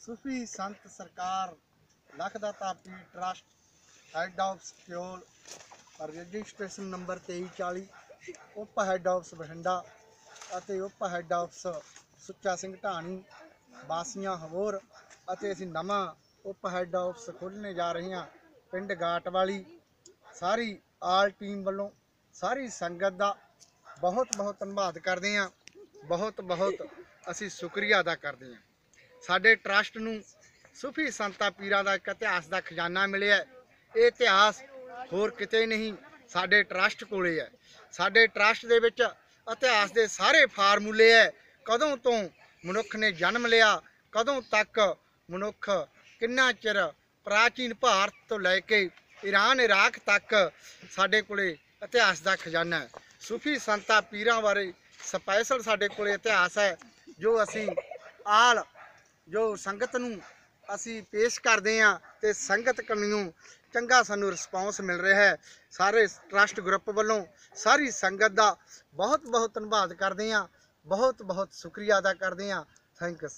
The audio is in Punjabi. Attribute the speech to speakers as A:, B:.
A: ਸੂਫੀ ਸੰਤ ਸਰਕਾਰ ਲਖਦਾਤਾ ਪੀ ਟਰਸਟ ਹੈਡ ਆਫ ਸਕਿਓਲ ਰਜਿਸਟ੍ਰੇਸ਼ਨ ਨੰਬਰ 2340 ਉਪ ਹੈਡ ਆਫ ਬਠਿੰਡਾ ਅਤੇ ਉਪ ਹੈਡ ਆਫ ਸੁੱਚਾ ਸਿੰਘ ਢਾਣੀ ਬਾਸੀਆਂ ਹਵੋਰ ਅਤੇ ਅਸੀਂ ਨਵਾਂ ਉਪ ਹੈਡ ਆਫ ਖੋਲ੍ਹਣੇ ਜਾ ਰਹੇ ਹਾਂ ਪਿੰਡ ਗਾਟ ਵਾਲੀ ਸਾਰੀ ਆਲ ਟੀਮ ਵੱਲੋਂ, ਸਾਰੀ ਸੰਗਤ ਦਾ ਬਹੁਤ ਬਹੁਤ ਧੰਨਵਾਦ ਕਰਦੇ ਹਾਂ। ਬਹੁਤ ਬਹੁਤ ਅਸੀਂ ਸ਼ੁਕਰੀਆ ਅਦਾ ਕਰਦੇ ਹਾਂ। ਸਾਡੇ ਟਰਸਟ ਨੂੰ ਸੂਫੀ ਸੰਤਾਂ ਪੀਰਾਂ ਦਾ ਇੱਕ ਇਤਿਹਾਸ ਦਾ ਖਜ਼ਾਨਾ ਮਿਲਿਆ ਇਹ ਇਤਿਹਾਸ ਹੋਰ ਕਿਤੇ ਨਹੀਂ, ਸਾਡੇ ਟਰਸਟ ਕੋਲੇ ਹੈ। ਸਾਡੇ ਟਰਸਟ ਦੇ ਵਿੱਚ ਇਤਿਹਾਸ ਦੇ ਸਾਰੇ ਫਾਰਮੂਲੇ ਹੈ। ਕਦੋਂ ਤੋਂ ਮਨੁੱਖ ਨੇ ਜਨਮ ਲਿਆ, ਕਦੋਂ ਤੱਕ ਮਨੁੱਖ ਕਿੰਨਾ ਚਿਰ ਪ੍ਰਾਚੀਨ ਭਾਰਤ ਤੋਂ ਲੈ ਕੇ ਈਰਾਨ, ਇਰਾਕ ਤੱਕ ਸਾਡੇ ਕੋਲੇ ਇਤਿਹਾਸ ਦਾ ਖਜ਼ਾਨਾ ਹੈ। ਸੂਫੀ ਸੰਤਾਂ ਪੀਰਾਂ ਬਾਰੇ ਸਪੈਸ਼ਲ ਸਾਡੇ ਕੋਲੇ ਇਤਿਹਾਸ ਹੈ, ਜੋ ਅਸੀਂ ਆਲ ਜੋ ਸੰਗਤ ਨੂੰ ਅਸੀਂ ਪੇਸ਼ ਕਰਦੇ ਹਾਂ ਤੇ ਸੰਗਤ ਕੰਨਿਓ ਚੰਗਾ ਸਾਨੂੰ ਰਿਸਪੌਂਸ ਮਿਲ ਰਿਹਾ ਹੈ। ਸਾਰੇ ਟਰਸਟ ਗਰੁੱਪ ਵੱਲੋਂ ਸਾਰੀ ਸੰਗਤ ਦਾ ਬਹੁਤ ਬਹੁਤ ਧੰਨਵਾਦ ਕਰਦੇ ਹਾਂ। ਬਹੁਤ ਬਹੁਤ ਸ਼ੁਕਰੀਆ ਅਦਾ ਕਰਦੇ ਹਾਂ। ਥੈਂਕਸ